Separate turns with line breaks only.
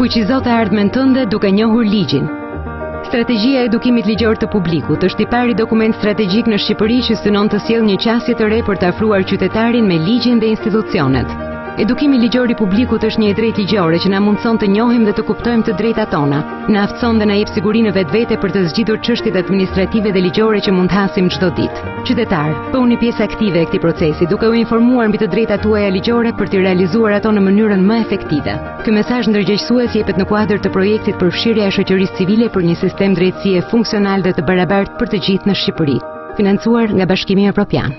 Fuqizo të ardhmen tënde duke njohur ligjin. Strategjia e edukimit ligjor të publikut është i pari dokument strategjik në Shqipëri që synon të sjellë një qasje të re për të afruar qytetarin me ligjin dhe institucionet. Edukimi ligjor i publikut është një e drejtë ligjore që na mundëson të njohim dhe të kuptojmë të drejtat tona. Na aftëson dhe na jep siguri në vetvete për të zgjidhur çështjet administrative dhe ligjore që mund të hasim çdo ditë. Qytetarë, bëhuni pjesë aktive e këtij procesi duke u informuar mbi të drejtat tuaja ligjore për t'i realizuar ato në mënyrën më efektive. Ky mesazh ndërgjegjësues jepet në kuadër të projektit Përfshirja e shoqërisë civile për një sistem drejtësie funksional dhe të barabartë për të gjithë në Shqipëri, financuar nga Bashkimi Evropian.